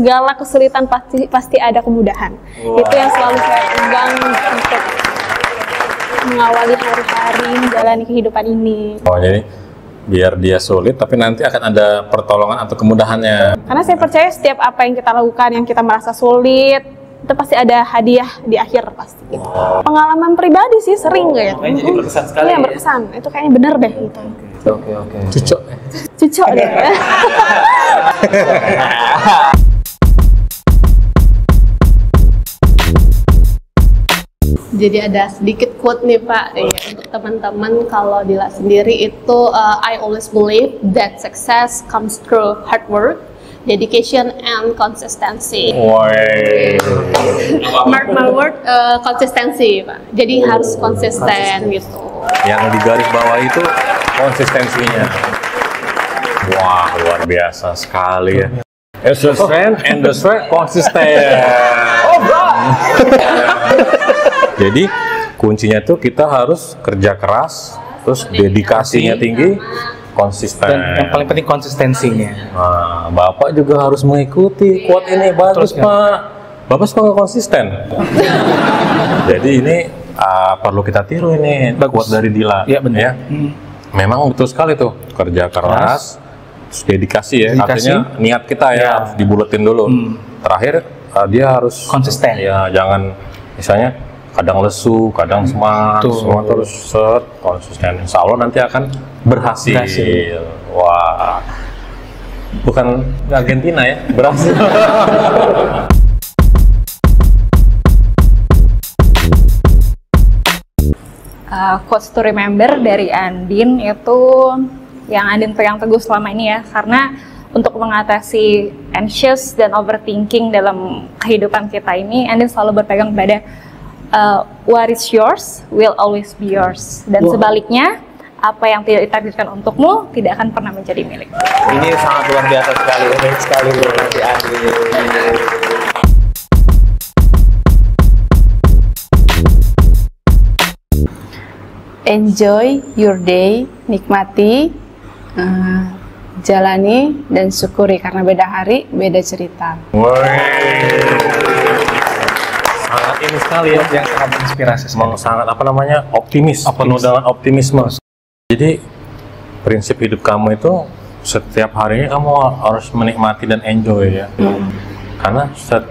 segala kesulitan pasti pasti ada kemudahan. Itu yang selalu saya pegang untuk mengawali hari-hari menjalani kehidupan ini. Oh jadi biar dia sulit tapi nanti akan ada pertolongan atau kemudahannya. Karena saya percaya setiap apa yang kita lakukan yang kita merasa sulit itu pasti ada hadiah di akhir pasti. gitu. Pengalaman pribadi sih sering kayak. Makanya jadi berkesan sekali Iya ya. berkesan. Itu kayaknya bener deh gitu. Oke oke. Cucok. Cucok deh. Jadi ada sedikit quote nih Pak ya, untuk teman-teman kalau Dila sendiri itu uh, I always believe that success comes through hard work, dedication and consistency. Woi. Mark my word, uh, konsistensi Pak. Jadi harus konsisten gitu. Yang di garis bawah itu konsistensinya. Wah luar biasa sekali ya. It's the strength and the strength konsisten. Oh Jadi kuncinya tuh kita harus kerja keras, terus dedikasinya tinggi, konsisten. Dan yang paling penting konsistensinya. Nah, Bapak juga harus mengikuti quote ini bagus Terus, Pak. Bapak suka nggak konsisten. Jadi ini ah, perlu kita tiru ini Bagus. quote dari Dila. Iya, benar. Ya. Hmm. Memang betul sekali tuh kerja keras, terus dedikasi ya. Dedikasi. Artinya niat kita ya Ya. harus dibuletin dulu. Hmm. Terakhir ah, dia harus Konsisten. Ya jangan misalnya kadang lesu, kadang semangat, Betul. semua terus set konsisten. Insya Allah nanti akan berhasil. Berhasil. Wah, bukan Argentina ya, berhasil. uh, quotes to remember dari Andin itu yang Andin pegang teguh selama ini ya karena untuk mengatasi anxious dan overthinking dalam kehidupan kita ini Andin selalu berpegang pada uh, what is yours will always be yours dan Wow. sebaliknya apa yang tidak ditakdirkan untukmu tidak akan pernah menjadi milik. Ini sangat luar biasa sekali. Baik sekali Andi. enjoy your day, nikmati, eh, jalani dan syukuri karena beda hari, beda cerita. Woi. Ini sekali ya. Yang sangat menginspirasi Memang sekali. sangat apa namanya optimis, penuh Optimis. dengan optimisme. Jadi prinsip hidup kamu itu setiap harinya kamu harus menikmati dan enjoy ya. Karena set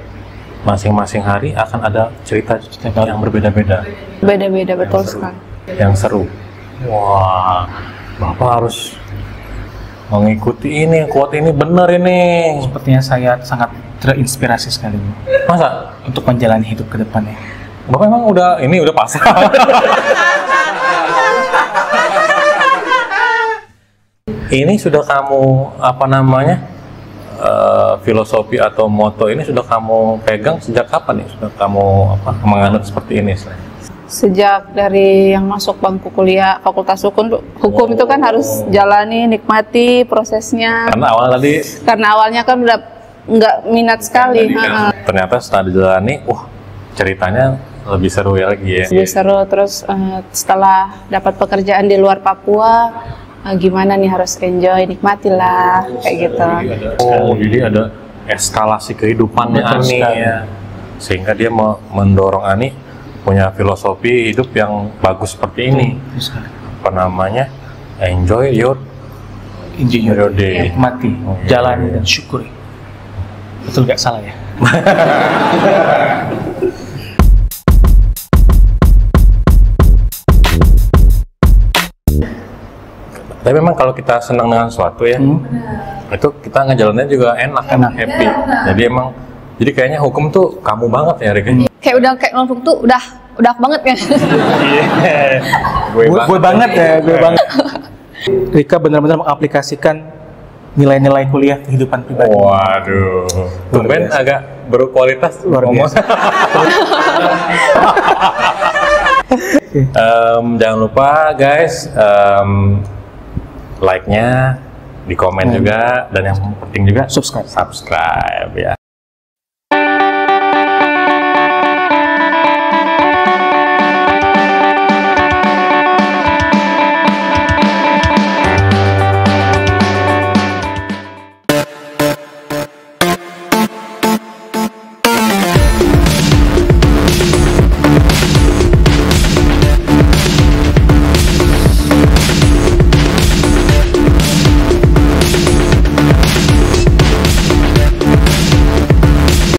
masing-masing hari akan ada cerita yang berbeda-beda, Beda-beda betul sekali. yang seru. Wah, bapak harus mengikuti ini, kuat ini bener ini. Sepertinya saya sangat terinspirasi sekali Bu. Masa? untuk menjalani hidup ke depannya. Bapak emang udah ini udah pasang. ini sudah kamu apa namanya eh, filosofi atau moto ini sudah kamu pegang sejak kapan nih? Sudah kamu apa menganut seperti ini? istilahnya? Sejak dari yang masuk bangku kuliah fakultas hukum, hukum itu kan harus jalani, nikmati prosesnya. Karena awal tadi Karena awalnya kan udah nggak minat sekali. ha-ha. ternyata setelah dijalani, wah ceritanya lebih seru ya lagi ya. Lebih seru terus eh, setelah dapat pekerjaan di luar Papua, eh, gimana nih harus enjoy, nikmatilah kayak gitu. Oh, jadi ada eskalasi kehidupannya Ani ya. Sehingga dia me- mendorong Ani punya filosofi hidup yang bagus seperti ini. Apa namanya? Enjoy your Enjoy your day. Nikmati, Oh, iya. jalani dan syukuri. Betul nggak salah ya? Tapi memang kalau kita senang dengan sesuatu ya, Hmm. itu kita ngejalaninnya juga enak, kan, Enak. happy. Jadi emang, jadi kayaknya hukum tuh kamu banget ya, Rik. Kayak udah kayak langsung tuh udah udah banget kan. Iya. Gue, gue banget ya, gue banget. Rika benar-benar mengaplikasikan nilai-nilai kuliah kehidupan pribadi. Waduh, tumben agak berkualitas Luar biasa. Em, jangan lupa guys, em, like-nya, di komen juga, dan yang penting juga Subscribe. subscribe ya.